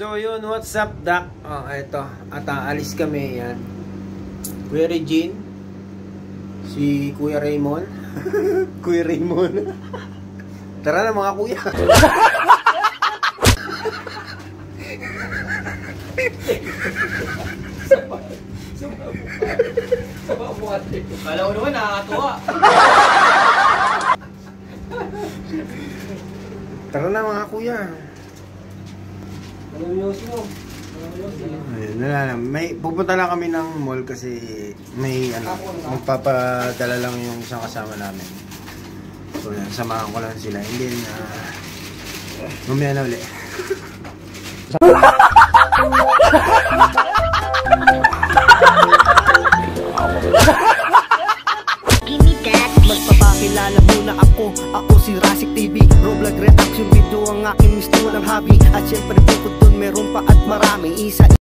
So yun, what's up, Doc? Oh, eto. At aalis kami, yan. Kuya Regine. Si Kuya Raymond. kuya Raymond. Tara na mga kuya. Kala ko naman nakakatuwa. Tara na mga kuya. Alam mo mo. Ayun, wala lang. May, pupunta lang kami ng mall kasi may ano, magpapadala lang yung isang kasama namin. So yan, samahan ko lang sila. Hindi na, mamaya na ulit. Muna ako. Ako si Rasik TV Roblog Reaction Video ang aking ng hobby. At syempre bukod dun meron pa at marami Isa